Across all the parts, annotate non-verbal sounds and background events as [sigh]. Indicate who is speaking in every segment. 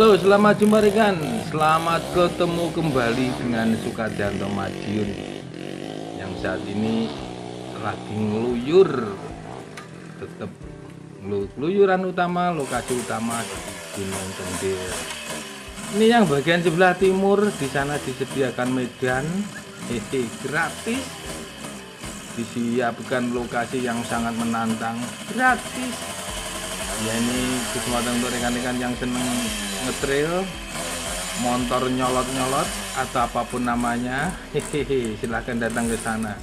Speaker 1: Halo, selamat jumpa rekan. Selamat ketemu kembali dengan Sukadanto Madiun yang saat ini lagi ngeluyur. Tetap ngeluyuran utama, lokasi utama di Gunung Kendil. Ini yang bagian sebelah timur, di sana disediakan medan hehe gratis. Disiapkan lokasi yang sangat menantang gratis ya ini kesempatan untuk rekan-rekan yang seneng ngetrail motor nyolot-nyolot atau apa pun namanya. Hehehe silahkan datang ke sana.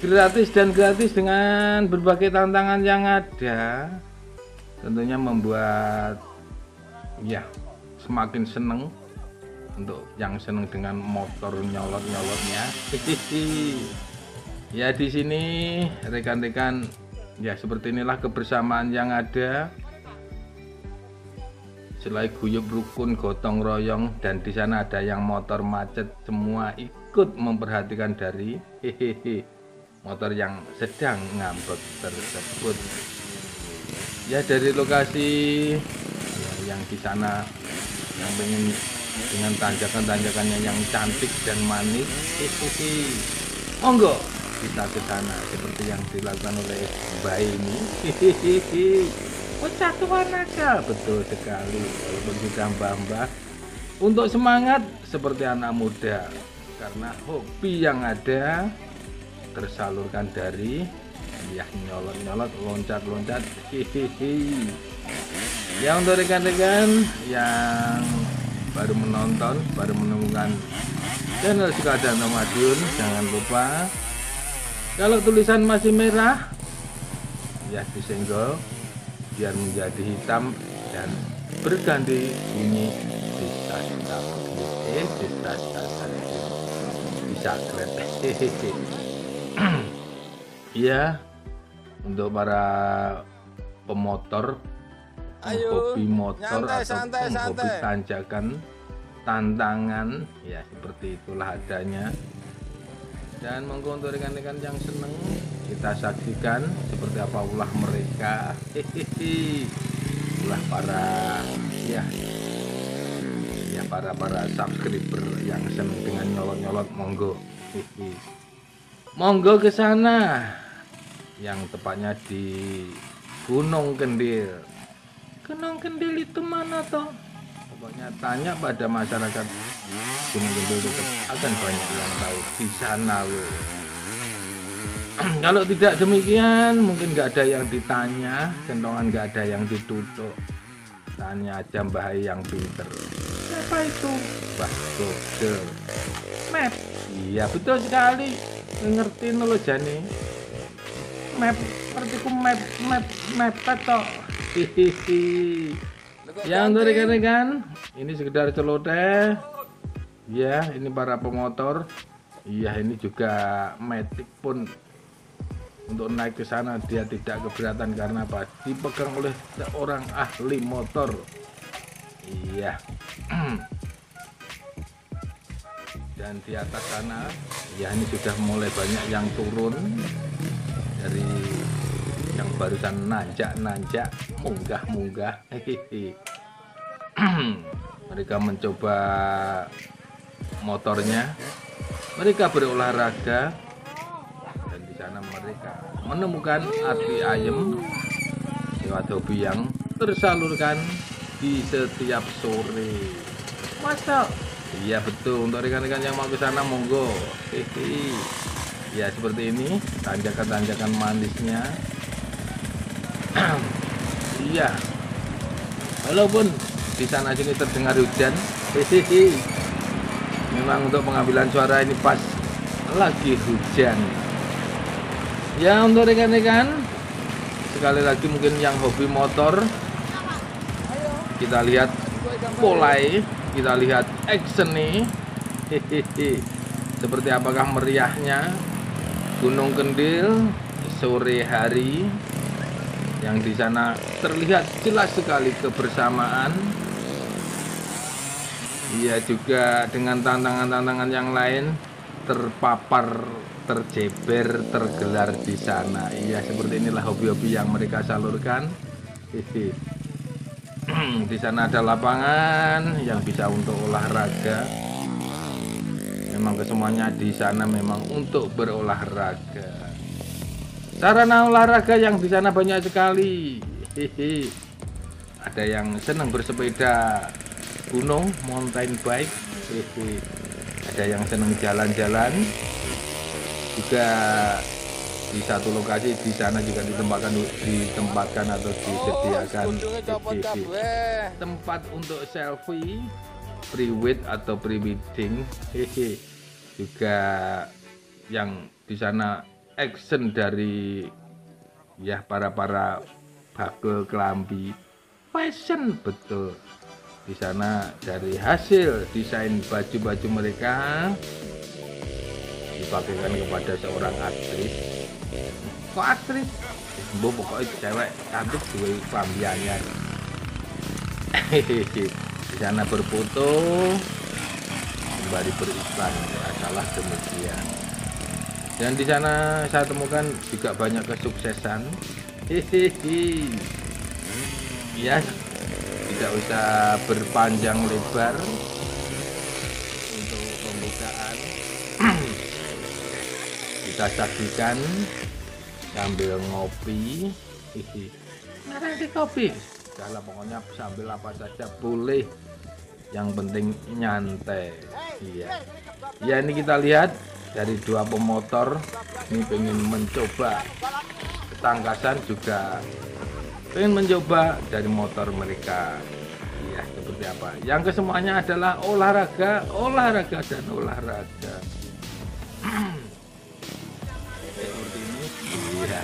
Speaker 1: Gratis dan gratis dengan berbagai tantangan yang ada. Tentunya membuat ya semakin seneng untuk yang seneng dengan motor nyolot-nyolotnya. Ya di sini rekan-rekan ya seperti inilah kebersamaan yang ada selain guyup rukun gotong royong dan di sana ada yang motor macet semua ikut memperhatikan dari hehehe motor yang sedang ngambek tersebut. Ya dari lokasi ya, yang di sana yang pengen dengan tanjakan-tanjakannya yang cantik dan manis hehehe. Monggo kita ke sana seperti yang dilakukan oleh Mbak ini pecah naga betul sekali. Sudah mbah-mbah. Untuk semangat seperti anak muda. Karena hobi yang ada tersalurkan dari ya nyolot-nyolot loncat-loncat. Hihihi. Ya untuk rekan-rekan yang baru menonton baru menemukan channel Sukadana Madiun jangan lupa. Kalau tulisan masih merah ya disenggol biar menjadi hitam dan berganti bunyi bisa eh bisa bisa hehehe ya untuk para pemotor Ayo, hobi motor nyantai, atau santai, hobi tanjakan tantangan ya seperti itulah adanya dan monggo untuk rekan-rekan yang seneng kita saksikan seperti apa ulah mereka. Hehehe. Ulah para ya ya para para subscriber yang seneng dengan nyolot-nyolot monggo. Hehehe. Monggo ke sana. Yang tepatnya di Gunung Kendil. Gunung Kendil itu mana toh pokoknya tanya pada masyarakat. Gunung Kendul itu akan banyak yang tahu di sana [clears throat] kalau tidak demikian mungkin nggak ada yang ditanya. Kentongan nggak ada yang ditutup. Tanya aja mbah yang pinter. Siapa itu? Mbah Google map. Iya betul sekali. Ngerti lo jani map. Seperti ku map map map atau hihihi yang untuk rekan-rekan ini sekedar celoteh. Ya ini para pemotor. Iya ini juga metik pun. Untuk naik ke sana dia tidak keberatan karena apa? Dipegang oleh seorang ahli motor. Iya. [clears throat] Dan di atas sana ya ini sudah mulai banyak yang turun dari yang barusan nanjak-nanjak munggah-munggah. [clears throat] Mereka mencoba motornya. Mereka berolahraga. Dan di sana mereka menemukan api ayam lewat hobi yang tersalurkan di setiap sore. Masa? Iya betul. Untuk rekan-rekan yang mau ke sana monggo. Hehe ya seperti ini. Tanjakan-tanjakan manisnya [clears throat] iya. Walaupun di sana sini terdengar hujan. Hehehe. Memang untuk pengambilan suara ini pas. Lagi hujan. Ya untuk rekan-rekan sekali lagi mungkin yang hobi motor kita lihat polai kita lihat action nih. Hehehe. Seperti apakah meriahnya Gunung Kendil sore hari yang di sana terlihat jelas sekali kebersamaan Iya juga dengan tantangan-tantangan yang lain terpapar, terjeber, tergelar di sana. Iya seperti inilah hobi-hobi yang mereka salurkan. [clears throat] di sana ada lapangan yang bisa untuk olahraga memang kesemuanya di sana memang untuk berolahraga sarana olahraga yang di sana banyak sekali. Hehe. ada yang senang bersepeda gunung mountain bike Hehe. ada yang senang jalan-jalan. Juga di satu lokasi di sana juga ditempatkan ditempatkan atau disediakan. Oh, tempat untuk selfie pre-wed atau pre-wedding hehe. Juga yang di sana action dari ya para para bagel kelambi. Fashion betul. Di sana dari hasil desain baju-baju mereka dipakai kepada seorang aktris. Kok aktris? Bu pokoknya cewek cantik gue pambiannya [laughs] di sana berfoto kembali beriklan adalah demikian dan di sana saya temukan juga banyak kesuksesan. Hehehe ya tidak usah berpanjang lebar untuk pembukaan. [clears throat] Kita saksikan sambil ngopi. Nanti kopi kalau pokoknya sambil apa saja boleh. Yang penting nyantai. Iya. Ya ini kita lihat dari dua pemotor ini pengen mencoba ketangkasan juga pengen mencoba dari motor mereka iya seperti apa yang kesemuanya adalah olahraga olahraga dan olahraga Iya.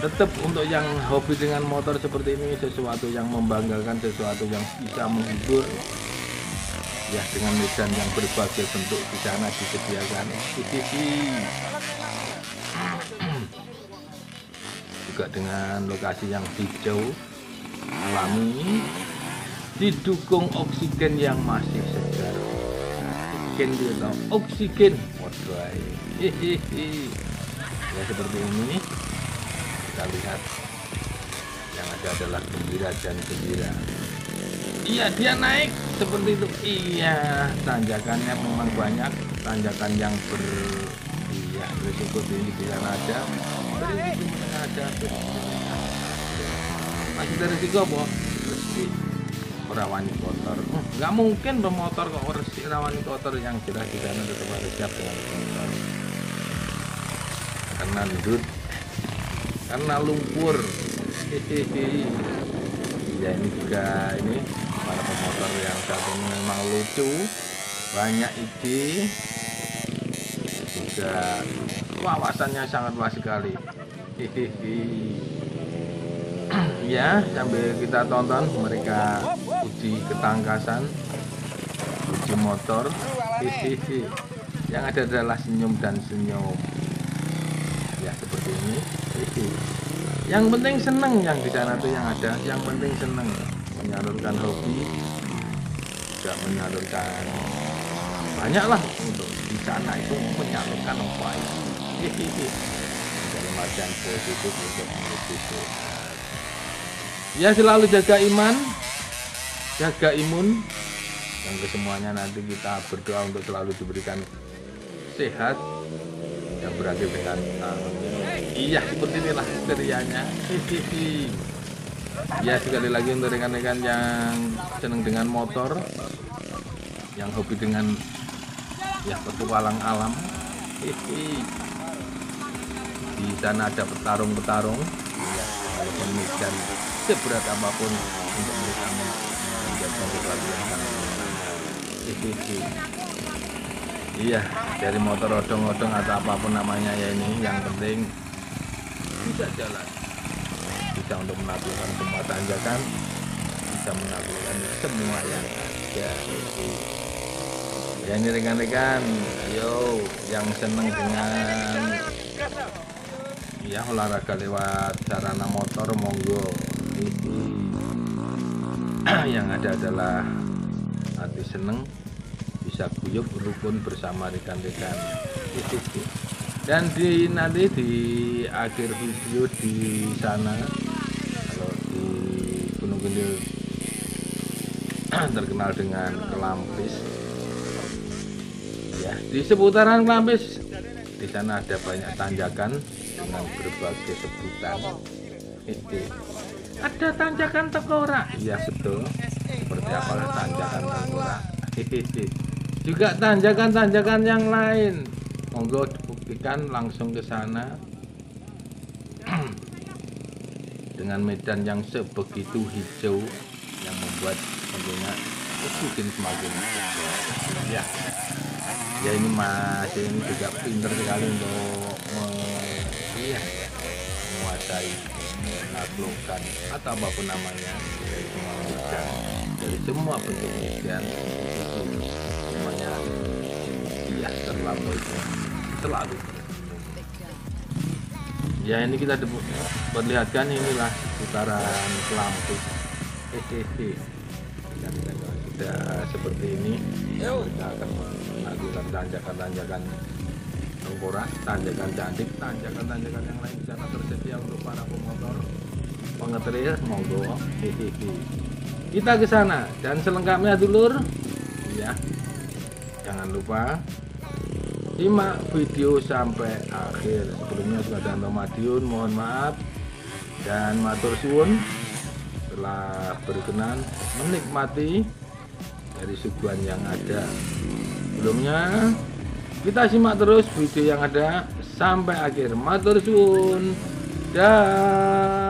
Speaker 1: Tetap untuk yang hobi dengan motor seperti ini sesuatu yang membanggakan, sesuatu yang bisa menghibur. Ya dengan medan yang berbagai bentuk di sana disediakan. Juga dengan lokasi yang hijau, alami, didukung oksigen yang masih segar. Oksigen dia oksigen. Ya seperti ini kita lihat yang ada adalah gembira dan gembira iya dia naik seperti itu. Iya tanjakannya memang banyak tanjakan yang ber iya berisiko tinggi di sana ada ada. Masih ada risiko apa bersih rawani kotor. Nggak mungkin bermotor kok bersih rawani kotor. Yang jelas di sana tetap siap dengan karena ndut karena lumpur. Hehehe. Ya ini juga ini para pemotor yang satu ini memang lucu. Banyak ide. Juga wawasannya sangat luas sekali. [clears throat] Ya sambil kita tonton mereka uji ketangkasan uji motor. Hehehe yang ada adalah senyum dan senyum. Ya seperti ini. Yang penting seneng yang di sana tuh yang ada. Yang penting seneng menyalurkan hobi juga menyalurkan banyak lah untuk di sana itu menyalurkan baik dalam artian positif untuk menuju ya selalu jaga iman jaga imun yang kesemuanya nanti kita berdoa untuk selalu diberikan sehat berakhir dengan uh, iya seperti inilah cerianya ya sekali lagi untuk rekan-rekan yang senang dengan motor yang hobi dengan ya petualang alam. Di sana ada petarung-petarung. Ya, walaupun dan seberat apa pun untuk mereka menjadi sesuatu yang sangat iya dari motor odong-odong atau apa pun namanya ya ini yang penting bisa jalan bisa untuk menaklukkan semua tanjakan bisa menaklukkan semua yang ada. Ya ini rekan-rekan yo yang seneng dengan ya olahraga lewat sarana motor monggo. Ini [clears throat] yang ada adalah hati seneng bisa guyup rukun bersama rekan-rekan. Dan di nanti di akhir video di sana Gindil terkenal dengan kelampis ya di seputaran kelampis di sana ada banyak tanjakan dengan berbagai sebutan. Ada tanjakan tekora ya betul. Seperti apalah tanjakan tekora juga tanjakan-tanjakan yang lain. Monggo dibuktikan langsung ke sana dengan medan yang sebegitu hijau yang membuat tentunya semakin semakin ya. Ya ini masih ini juga pinter sekali untuk iya menguasai menaklukkan atau apa pun namanya dari semua medan dari semua bentuk medan semuanya iya terlalu selalu ya ini kita perlihatkan inilah putaran lampu hehehe. Sudah seperti ini kita akan melakukan tanjakan-tanjakan tengkorak tanjakan cantik tanjakan-tanjakan yang lain di sana tersedia untuk para pemotor pengetril monggo. Hehehe. Kita ke sana dan selengkapnya dulur. Ya. Jangan lupa simak video sampai akhir. Sebelumnya sudah Madiun mohon maaf dan matur suwun. Telah berkenan menikmati dari suguhan yang ada. Sebelumnya kita simak terus video yang ada. Sampai akhir. Matur suwun. Dan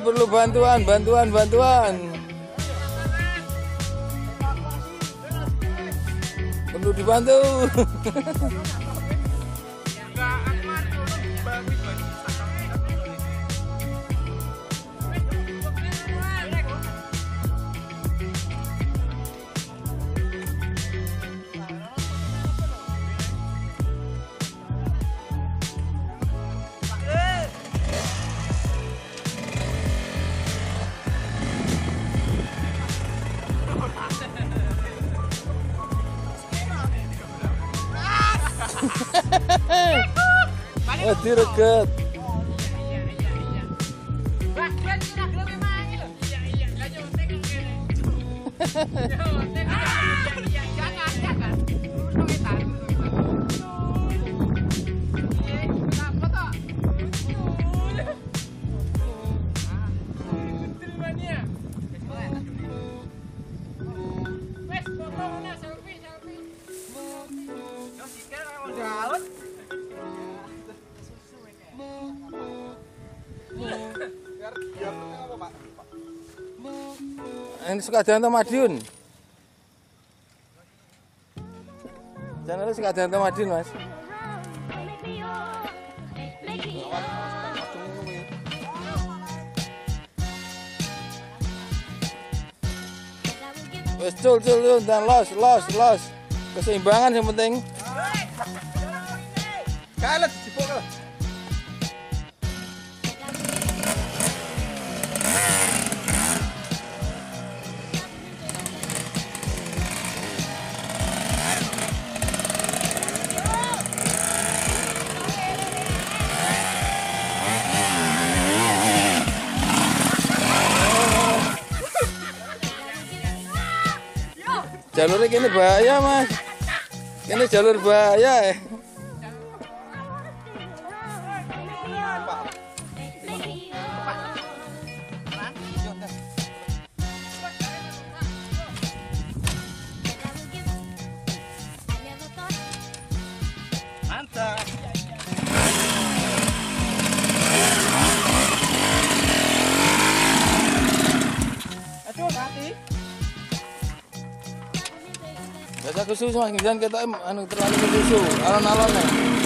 Speaker 2: perlu bantuan, bantuan, bantuan. Perlu dibantu. [laughs] Oh, jalan Madiun. Channel suka jalan Madiun, Mas. Wes cul cul cul dan los los los. Keseimbangan yang penting.
Speaker 3: Kalah sipok kalah.
Speaker 2: Jalurnya kini bahaya, Mas. Ini jalur bahaya. eh. Jangan kita anu terlalu kesusu. Alon-alonnya.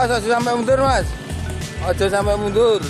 Speaker 2: Awas, sampai mundur, Mas. Aja sampai mundur.